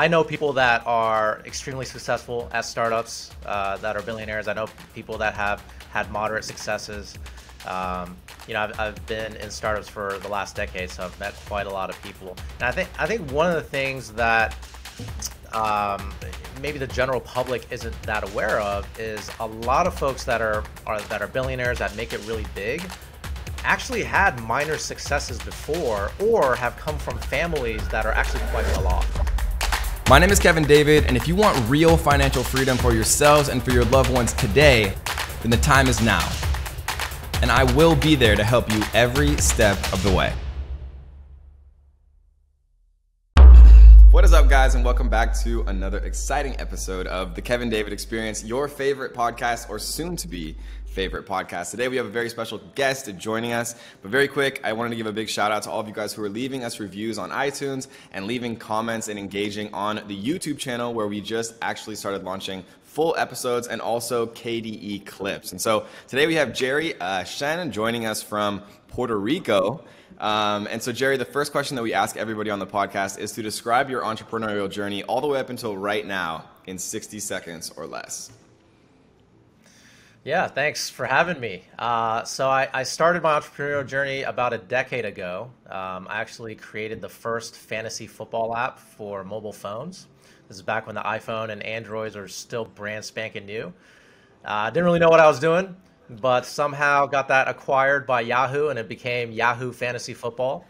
I know people that are extremely successful at startups uh, that are billionaires. I know people that have had moderate successes. Um, you know, I've, I've been in startups for the last decade, so I've met quite a lot of people. And I think I think one of the things that um, maybe the general public isn't that aware of is a lot of folks that are, are that are billionaires that make it really big actually had minor successes before or have come from families that are actually quite well off. My name is Kevin David, and if you want real financial freedom for yourselves and for your loved ones today, then the time is now. And I will be there to help you every step of the way. What is up, guys, and welcome back to another exciting episode of the Kevin David Experience, your favorite podcast or soon to be favorite podcast. Today we have a very special guest joining us. But very quick, I wanted to give a big shout out to all of you guys who are leaving us reviews on iTunes and leaving comments and engaging on the YouTube channel where we just actually started launching full episodes and also KDE clips. And so today we have Jerry uh, Shannon joining us from Puerto Rico. Um, and so, Jerry, the first question that we ask everybody on the podcast is to describe your entrepreneurial journey all the way up until right now in 60 seconds or less. Yeah, thanks for having me. Uh, so I, I, started my entrepreneurial journey about a decade ago. Um, I actually created the first fantasy football app for mobile phones. This is back when the iPhone and Androids are still brand spanking new. I uh, didn't really know what I was doing but somehow got that acquired by Yahoo and it became Yahoo Fantasy Football.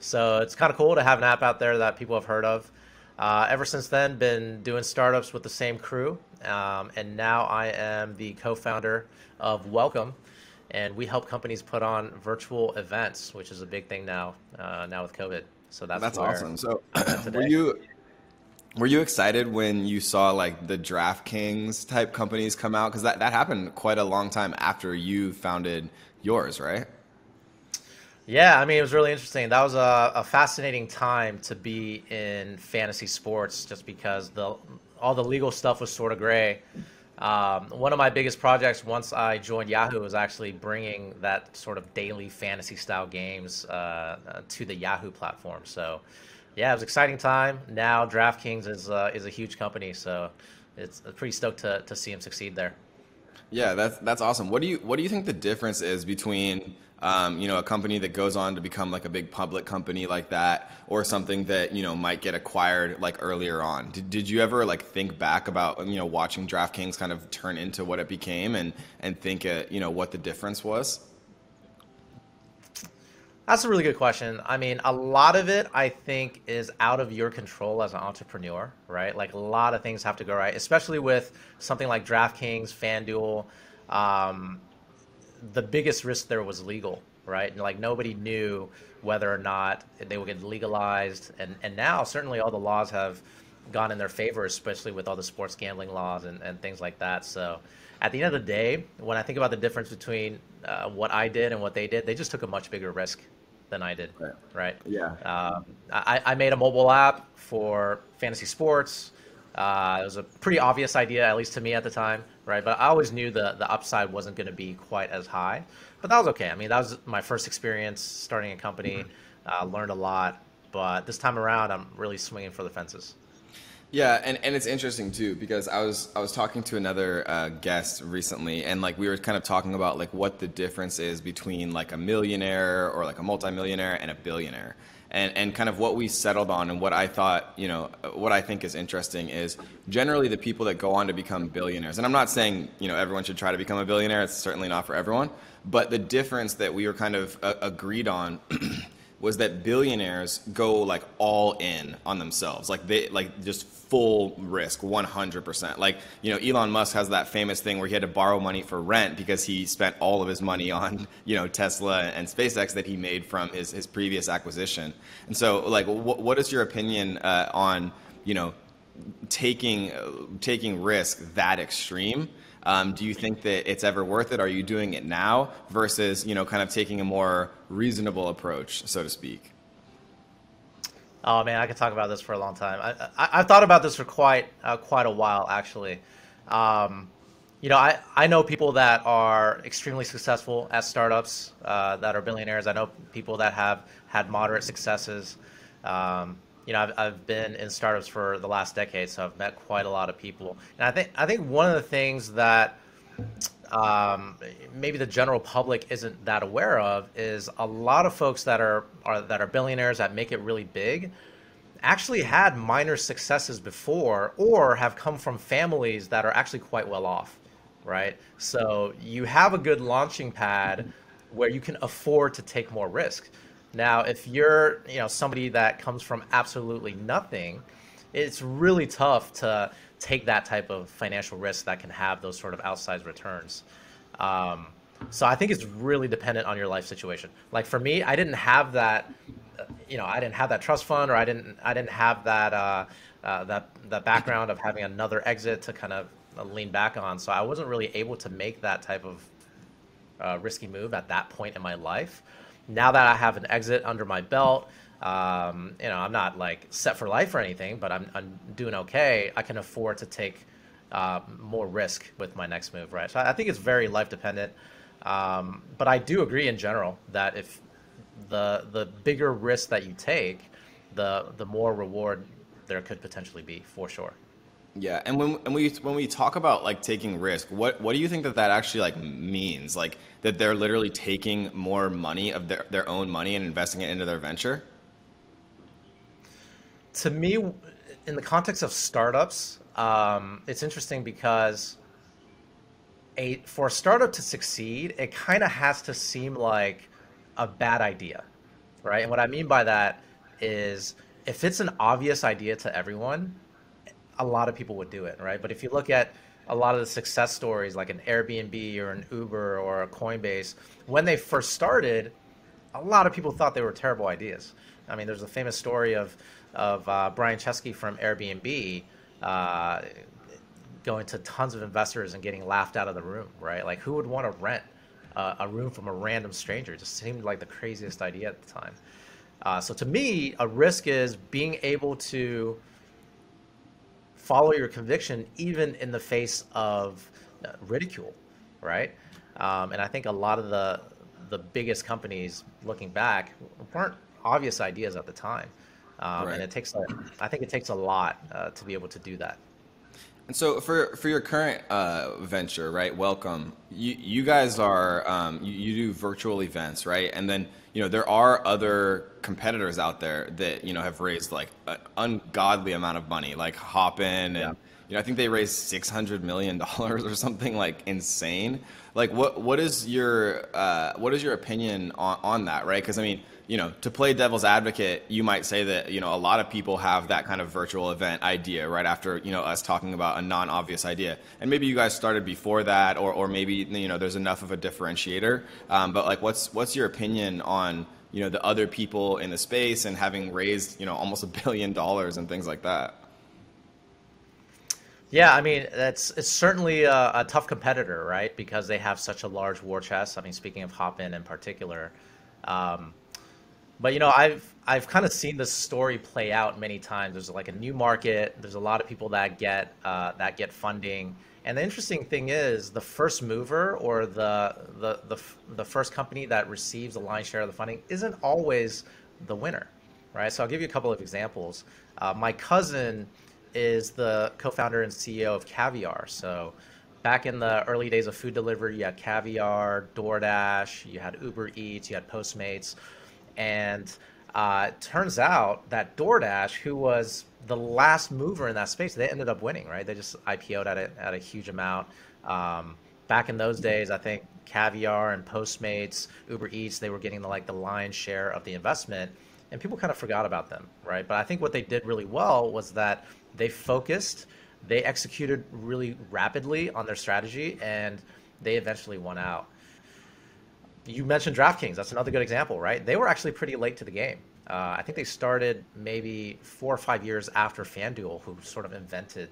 So it's kind of cool to have an app out there that people have heard of. Uh, ever since then, been doing startups with the same crew, um, and now I am the co-founder of Welcome, and we help companies put on virtual events, which is a big thing now. Uh, now with COVID, so that's that's awesome. So, were you were you excited when you saw like the DraftKings type companies come out? Because that, that happened quite a long time after you founded yours, right? Yeah, I mean, it was really interesting. That was a, a fascinating time to be in fantasy sports just because the all the legal stuff was sort of gray. Um, one of my biggest projects once I joined Yahoo was actually bringing that sort of daily fantasy style games uh, to the Yahoo platform. So yeah, it was an exciting time. Now DraftKings is uh, is a huge company, so it's pretty stoked to, to see him succeed there. Yeah, that's that's awesome. What do you what do you think the difference is between um, you know a company that goes on to become like a big public company like that, or something that you know might get acquired like earlier on? Did, did you ever like think back about you know watching DraftKings kind of turn into what it became and and think uh, you know what the difference was? That's a really good question. I mean, a lot of it, I think, is out of your control as an entrepreneur, right? Like a lot of things have to go right, especially with something like DraftKings, FanDuel. Um, the biggest risk there was legal, right? Like nobody knew whether or not they would get legalized. And, and now, certainly, all the laws have gone in their favor, especially with all the sports gambling laws and, and things like that. So, at the end of the day, when I think about the difference between uh, what I did and what they did, they just took a much bigger risk than I did. Right. right? Yeah. Um, I, I made a mobile app for fantasy sports. Uh, it was a pretty obvious idea, at least to me at the time, right? But I always knew the the upside wasn't going to be quite as high. But that was okay. I mean, that was my first experience starting a company. Mm-hmm. Uh, learned a lot, but this time around, I'm really swinging for the fences. Yeah, and, and it's interesting too because I was I was talking to another uh, guest recently, and like we were kind of talking about like what the difference is between like a millionaire or like a multimillionaire and a billionaire, and and kind of what we settled on and what I thought you know what I think is interesting is generally the people that go on to become billionaires, and I'm not saying you know everyone should try to become a billionaire. It's certainly not for everyone, but the difference that we were kind of uh, agreed on. was that billionaires go like all in on themselves. Like they like just full risk 100% like you know elon musk has that famous thing where he had to borrow money for rent because he spent all of his money on you know tesla and spacex that he made from his, his previous acquisition. And so like wh- what is your opinion uh, on you know taking uh, taking risk that extreme um, do you think that it's ever worth it? Are you doing it now versus you know kind of taking a more reasonable approach, so to speak? Oh man, I could talk about this for a long time. I, I have thought about this for quite uh, quite a while actually. Um, you know, I, I know people that are extremely successful at startups uh, that are billionaires. I know people that have had moderate successes. Um, you know, I've, I've been in startups for the last decade, so I've met quite a lot of people. And I think I think one of the things that um, maybe the general public isn't that aware of is a lot of folks that are, are that are billionaires that make it really big actually had minor successes before or have come from families that are actually quite well off right so you have a good launching pad where you can afford to take more risk now if you're you know somebody that comes from absolutely nothing it's really tough to take that type of financial risk that can have those sort of outsized returns. Um, so I think it's really dependent on your life situation. Like for me, I didn't have that, you know, I didn't have that trust fund, or I didn't, I didn't have that, uh, uh, that, that background of having another exit to kind of lean back on. So I wasn't really able to make that type of uh, risky move at that point in my life. Now that I have an exit under my belt, um, you know, I'm not like set for life or anything, but I'm, I'm doing okay. I can afford to take uh, more risk with my next move, right? So I think it's very life dependent. Um, but I do agree in general that if the the bigger risk that you take, the the more reward there could potentially be for sure. Yeah, and when and we when we talk about like taking risk, what what do you think that that actually like means? Like that they're literally taking more money of their their own money and investing it into their venture? to me, in the context of startups, um, it's interesting because a for a startup to succeed, it kind of has to seem like a bad idea, right? And what I mean by that is if it's an obvious idea to everyone, a lot of people would do it, right? But if you look at a lot of the success stories like an Airbnb or an Uber or a Coinbase, when they first started, a lot of people thought they were terrible ideas. I mean, there's a famous story of of uh, Brian Chesky from Airbnb uh, going to tons of investors and getting laughed out of the room, right? Like, who would want to rent uh, a room from a random stranger? It just seemed like the craziest idea at the time. Uh, so, to me, a risk is being able to follow your conviction even in the face of uh, ridicule, right? Um, and I think a lot of the the biggest companies, looking back, weren't obvious ideas at the time. Um, right. And it takes, a, I think it takes a lot uh, to be able to do that. And so for for your current uh, venture, right? Welcome. You you guys are um, you, you do virtual events, right? And then you know there are other competitors out there that you know have raised like an ungodly amount of money, like Hopin, and yeah. You know I think they raised six hundred million dollars or something like insane. Like what what is your uh, what is your opinion on, on that, right? Because I mean you know, to play devil's advocate, you might say that, you know, a lot of people have that kind of virtual event idea right after, you know, us talking about a non obvious idea. And maybe you guys started before that, or, or maybe, you know, there's enough of a differentiator. Um, but like, what's, what's your opinion on, you know, the other people in the space and having raised, you know, almost a billion dollars and things like that? Yeah, I mean, it's it's certainly a, a, tough competitor, right? Because they have such a large war chest. I mean, speaking of Hopin in particular, um, but you know, I've I've kind of seen this story play out many times. There's like a new market. There's a lot of people that get uh, that get funding. And the interesting thing is, the first mover or the, the the the first company that receives a lion's share of the funding isn't always the winner, right? So I'll give you a couple of examples. Uh, my cousin is the co-founder and CEO of Caviar. So back in the early days of food delivery, you had Caviar, DoorDash, you had Uber Eats, you had Postmates. And uh, turns out that DoorDash, who was the last mover in that space, they ended up winning, right? They just IPO'd at a, at a huge amount. Um, back in those days, I think Caviar and Postmates, Uber Eats, they were getting the, like the lion's share of the investment, and people kind of forgot about them, right? But I think what they did really well was that they focused, they executed really rapidly on their strategy, and they eventually won out you mentioned DraftKings. That's another good example, right? They were actually pretty late to the game. Uh, I think they started maybe four or five years after FanDuel, who sort of invented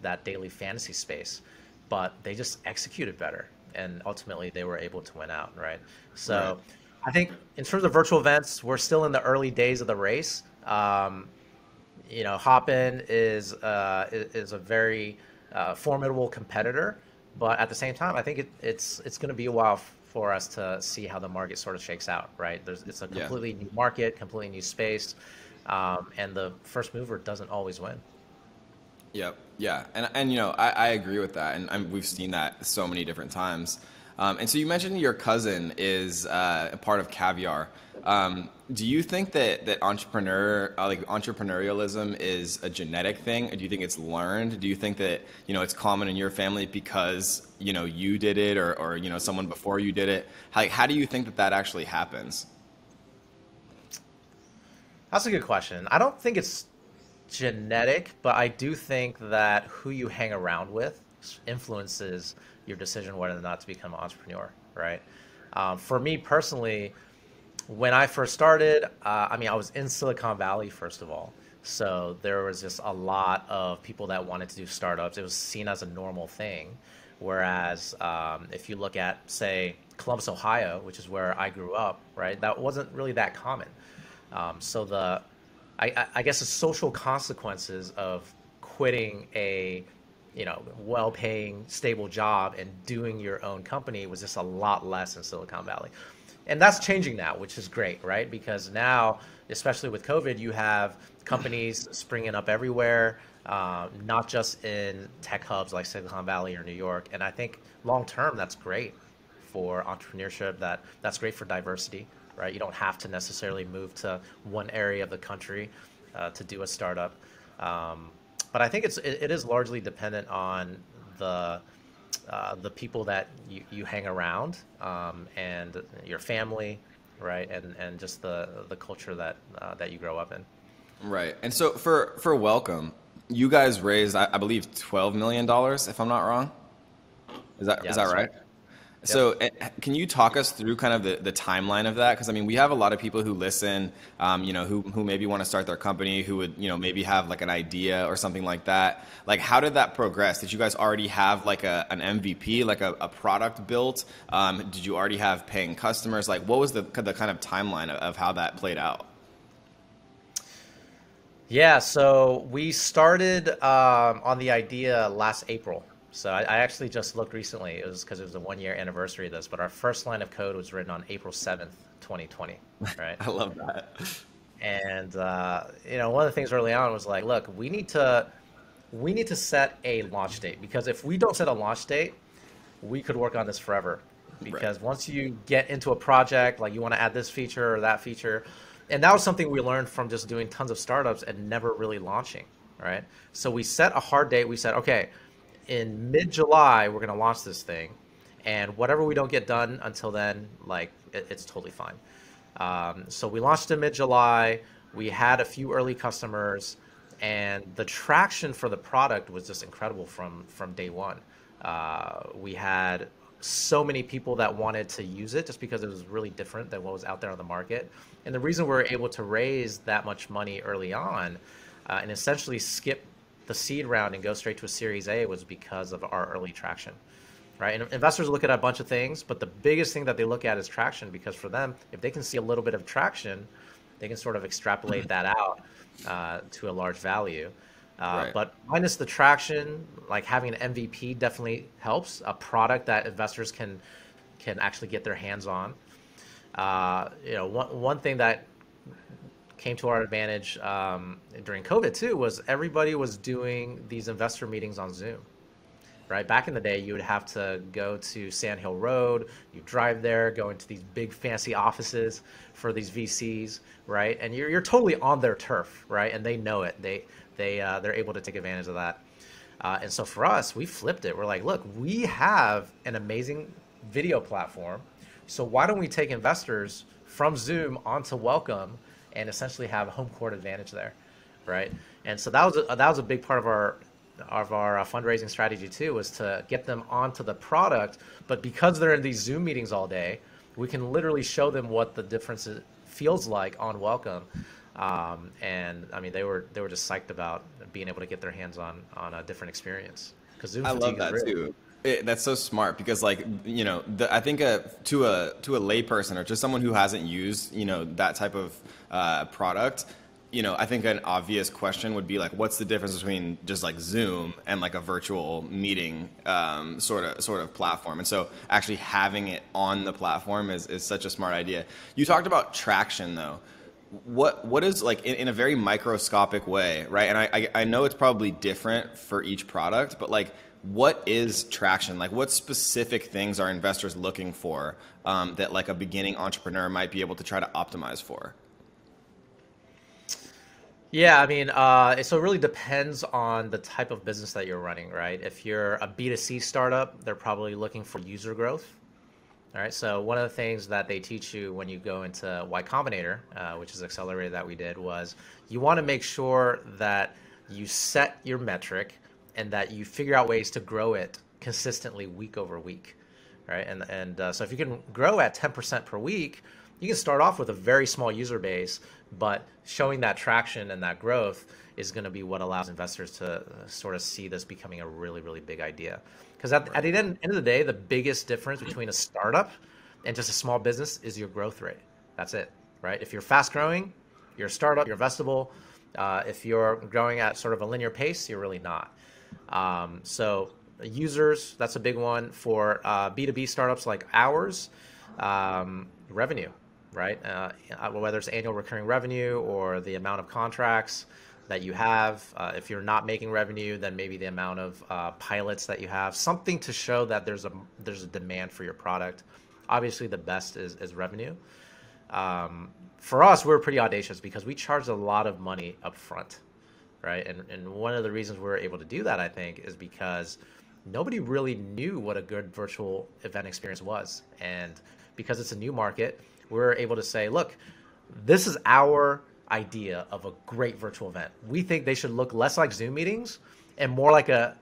that daily fantasy space, but they just executed better, and ultimately they were able to win out, right? So, right. I think in terms of virtual events, we're still in the early days of the race. Um, you know, Hopin is uh, is a very uh, formidable competitor, but at the same time, I think it, it's it's going to be a while for us to see how the market sort of shakes out, right? There's, it's a completely yeah. new market, completely new space. um, and the first mover doesn't always win. Yep. Yeah. And and you know I, I agree with that, and, and we've seen that so many different times. Um, and so you mentioned your cousin is uh, a part of Caviar. Um, do you think that that entrepreneur uh, like entrepreneurialism is a genetic thing, or do you think it's learned? Do you think that you know it's common in your family because you know you did it, or or you know someone before you did it? How how do you think that that actually happens? That's a good question. I don't think it's genetic, but I do think that who you hang around with influences your decision whether or not to become an entrepreneur, right? Um, for me personally, when I first started, uh, I mean, I was in Silicon Valley, first of all. So there was just a lot of people that wanted to do startups. It was seen as a normal thing. Whereas um, if you look at, say, Columbus, Ohio, which is where I grew up, right, that wasn't really that common. Um, so the, I, I guess the social consequences of quitting a you know, well-paying, stable job and doing your own company was just a lot less in Silicon Valley. And that's changing now, which is great, right? Because now, especially with COVID, you have companies springing up everywhere, uh, not just in tech hubs like Silicon Valley or New York. And I think long term, that's great for entrepreneurship. That that's great for diversity, right? You don't have to necessarily move to one area of the country uh, to do a startup. Um, but I think it's it, it is largely dependent on the uh, the people that you, you hang around um, and your family, right, and and just the the culture that uh, that you grow up in. Right, and so for for welcome, you guys raised I, I believe twelve million dollars, if I'm not wrong. Is that yeah, is that right? right? So, eh, can you talk us through kind of the, the timeline of that? Because I mean, we have a lot of people who listen, um, you know, who, who maybe want to start their company, who would, you know, maybe have like an idea or something like that. Like, how did that progress? Did you guys already have like a, an MVP, like a, a product built? Um, did you already have paying customers? Like, what was the, the kind of timeline of, of how that played out? Yeah, so we started um, on the idea last April. So I, I, actually just looked recently. It was because it was the one year anniversary of this, but our first line of code was written on April 7th, 2020. Right. I love that. And, uh, you know, one of the things early on was like, look, we need to, we need to set a launch date because if we don't set a launch date, we could work on this forever. Because right. once you get into a project, like you want to add this feature or that feature, and that was something we learned from just doing tons of startups and never really launching, right? So we set a hard date. We said, okay, in mid July, we're going to launch this thing. And whatever we don't get done until then, like, it, it's totally fine. Um, so we launched in mid July. We had a few early customers, and the traction for the product was just incredible from, from day one. Uh, we had so many people that wanted to use it just because it was really different than what was out there on the market. And the reason we were able to raise that much money early on uh, and essentially skip the seed round and go straight to a Series A was because of our early traction, right? And investors look at a bunch of things, but the biggest thing that they look at is traction because for them, if they can see a little bit of traction, they can sort of extrapolate that out uh, to a large value. Uh, right. But minus the traction, like having an MVP definitely helps. A product that investors can can actually get their hands on. Uh, you know, one one thing that came to our advantage um, during COVID too was everybody was doing these investor meetings on Zoom. Right back in the day, you would have to go to Sand Hill Road. You drive there, go into these big fancy offices for these VCs, right? And you're, you're totally on their turf, right? And they know it. They they uh, they're able to take advantage of that. Uh, and so for us, we flipped it. We're like, look, we have an amazing video platform. So why don't we take investors from Zoom onto Welcome and essentially have a home court advantage there, right? And so that was a, that was a big part of our of our uh, fundraising strategy too was to get them onto the product. But because they're in these Zoom meetings all day, we can literally show them what the difference feels like on Welcome. Um, and I mean, they were they were just psyched about being able to get their hands on on a different experience. Because Zoom I love that too. It, that's so smart because, like, you know, the, I think a, to a to a layperson or just someone who hasn't used, you know, that type of uh, product, you know, I think an obvious question would be like, what's the difference between just like Zoom and like a virtual meeting um, sort of sort of platform? And so, actually having it on the platform is is such a smart idea. You talked about traction though. what what is like in, in a very microscopic way, right? And I, I I know it's probably different for each product, but like what is traction? Like, what specific things are investors looking for um, that like a beginning entrepreneur might be able to try to optimize for? Yeah, I mean, uh, so it really depends on the type of business that you're running, right? If you're a B2C startup, they're probably looking for user growth. All right, so one of the things that they teach you when you go into Y Combinator, uh, which is accelerator that we did, was you want to make sure that you set your metric and that you figure out ways to grow it consistently week over week, right? And and uh, so if you can grow at 10% per week, you can start off with a very small user base, but showing that traction and that growth is going to be what allows investors to uh, sort of see this becoming a really, really big idea. Because at, right. at the end, end of the day, the biggest difference between a startup and just a small business is your growth rate. That's it, right? If you're fast growing, you're a startup, you're investable. Uh, if you're growing at sort of a linear pace, you're really not. Um, so users, that's a big one for uh, B2B startups like ours. Um, revenue, right? Uh, uh, whether it's annual recurring revenue or the amount of contracts that you have. Uh, if you're not making revenue, then maybe the amount of uh, pilots that you have. Something to show that there's a there's a demand for your product. Obviously, the best is is revenue. Um, for us, we're pretty audacious because we charge a lot of money up front, right? And and one of the reasons we're able to do that, I think, is because nobody really knew what a good virtual event experience was, and because it's a new market we're able to say, look, this is our idea of a great virtual event. We think they should look less like Zoom meetings and more like a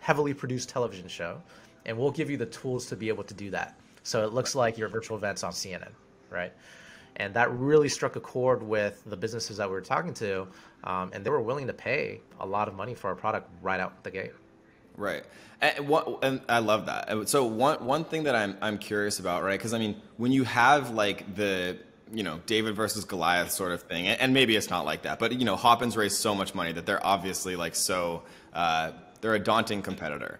heavily produced television show. And we'll give you the tools to be able to do that. So it looks like your virtual events on CNN, right? And that really struck a chord with the businesses that we were talking to. Um, and they were willing to pay a lot of money for our product right out the gate. Right. And, what, and I love that. So one one thing that I'm I'm curious about, right? Because I mean, when you have like the you know David versus Goliath sort of thing, and maybe it's not like that, but you know Hopin's raised so much money that they're obviously like so uh, they're a daunting competitor.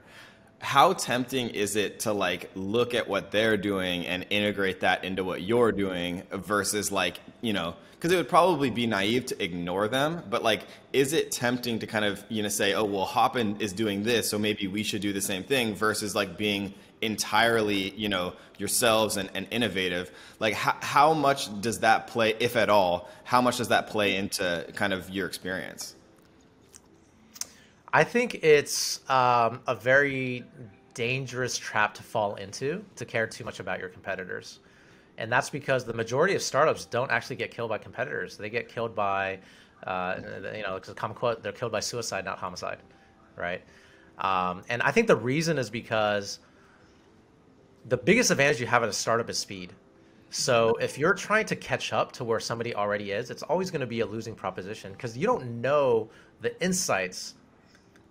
How tempting is it to like look at what they're doing and integrate that into what you're doing versus like you know because it would probably be naive to ignore them. But like, is it tempting to kind of you know say, oh well, Hopin is doing this, so maybe we should do the same thing, versus like being entirely you know yourselves and, and innovative like how, how much does that play if at all how much does that play into kind of your experience i think it's um, a very dangerous trap to fall into to care too much about your competitors and that's because the majority of startups don't actually get killed by competitors. They get killed by, uh, you know, common quote: they're killed by suicide, not homicide, right? Um, and I think the reason is because the biggest advantage you have at a startup is speed. So if you're trying to catch up to where somebody already is, it's always going to be a losing proposition because you don't know the insights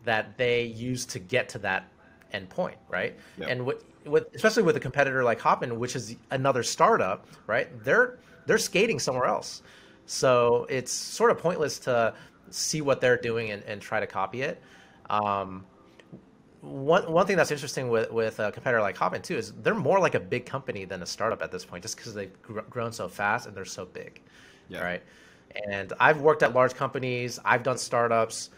that they use to get to that end point, right? Yep. And what with especially with a competitor like Hopin, which is another startup, right? They're they're skating somewhere else, so it's sort of pointless to see what they're doing and, and try to copy it. Um, one one thing that's interesting with with a competitor like Hopin too is they're more like a big company than a startup at this point, just because they've gr- grown so fast and they're so big, yeah. right? And I've worked at large companies, I've done startups.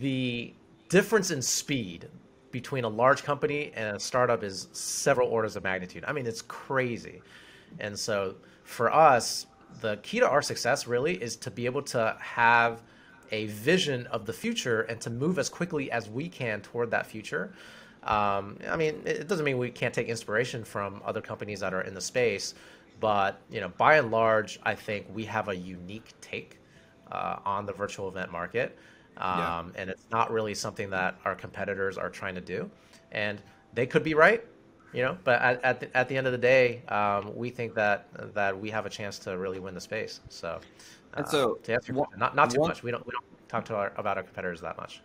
The difference in speed between a large company and a startup is several orders of magnitude. I mean, it's crazy. And so for us, the key to our success really is to be able to have a vision of the future and to move as quickly as we can toward that future. Um, I mean, it doesn't mean we can't take inspiration from other companies that are in the space, but you know, by and large, I think we have a unique take uh, on the virtual event market um, yeah. and it's not really something that our competitors are trying to do. And they could be right, you know, but at, at, the, at the end of the day, um, we think that that we have a chance to really win the space. So, uh, and so to answer, one, not not too one, much. We don't we don't talk to our, about our competitors that much.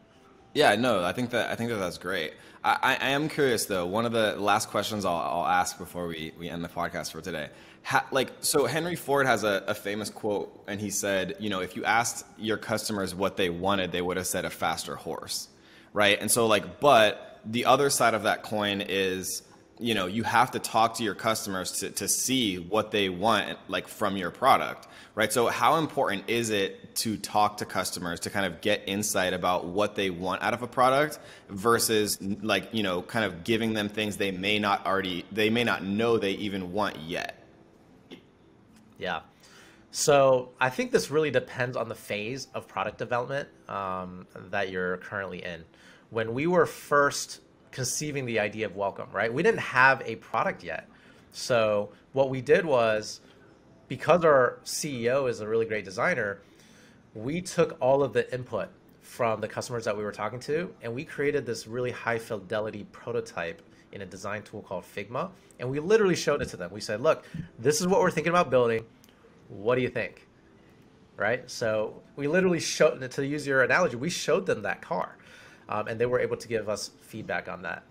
Yeah, no, I think that I think that that's great. I, I am curious though. One of the last questions I'll, I'll ask before we, we end the podcast for today. Ha, like, so Henry Ford has a, a famous quote, and he said, you know, if you asked your customers what they wanted, they would have said a faster horse, right? And so, like, but the other side of that coin is you know you have to talk to your customers to, to see what they want like from your product right so how important is it to talk to customers to kind of get insight about what they want out of a product versus like you know kind of giving them things they may not already they may not know they even want yet yeah so i think this really depends on the phase of product development um, that you're currently in when we were first conceiving the idea of welcome, right? We didn't have a product yet. So what we did was because our CEO is a really great designer, we took all of the input from the customers that we were talking to and we created this really high fidelity prototype in a design tool called Figma. And we literally showed it to them. We said, look, this is what we're thinking about building. What do you think? Right? So we literally showed, to use your analogy, we showed them that car um, and they were able to give us feedback on that.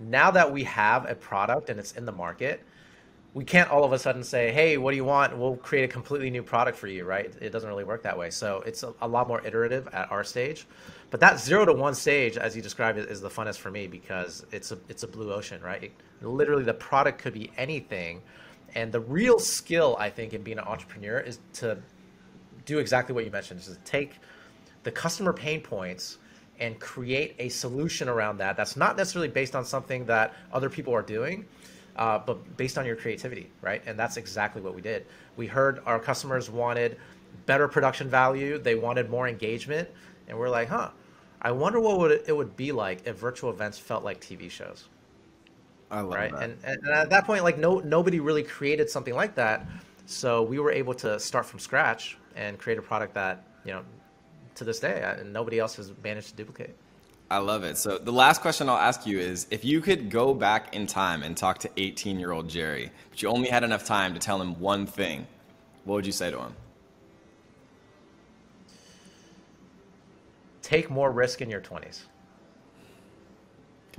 Now that we have a product and it's in the market, we can't all of a sudden say, "Hey, what do you want? We'll create a completely new product for you." Right? It doesn't really work that way. So it's a, a lot more iterative at our stage. But that zero to one stage, as you described it, is the funnest for me because it's a it's a blue ocean, right? It, literally, the product could be anything, and the real skill I think in being an entrepreneur is to do exactly what you mentioned: is to take the customer pain points and create a solution around that that's not necessarily based on something that other people are doing, uh, but based on your creativity, right? And that's exactly what we did. We heard our customers wanted better production value, they wanted more engagement, and we're like, huh, I wonder what would it would be like if virtual events felt like TV shows. I love right? that. And, and at that point, like no nobody really created something like that, so we were able to start from scratch and create a product that you know to this day, and nobody else has managed to duplicate. I love it. So the last question I'll ask you is if you could go back in time and talk to 18 year old Jerry, but you only had enough time to tell him one thing, what would you say to him? Take more risk in your 20s.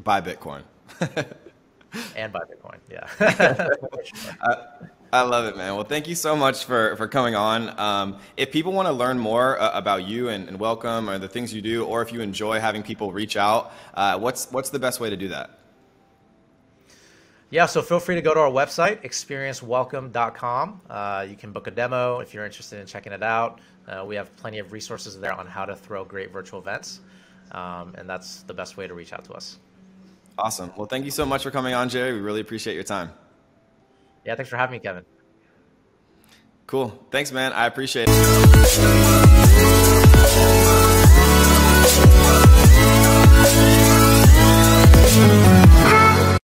Buy Bitcoin. and buy Bitcoin, yeah. uh, I love it, man. Well, thank you so much for, for coming on. Um, if people want to learn more uh, about you and, and, welcome or the things you do, or if you enjoy having people reach out, uh, what's, what's the best way to do that? Yeah, so feel free to go to our website, experiencewelcome.com. Uh, you can book a demo if you're interested in checking it out. Uh, we have plenty of resources there on how to throw great virtual events, um, and that's the best way to reach out to us. Awesome. Well, thank you so much for coming on, Jerry. We really appreciate your time. Yeah, thanks for having me, Kevin. Cool. Thanks, man. I appreciate it.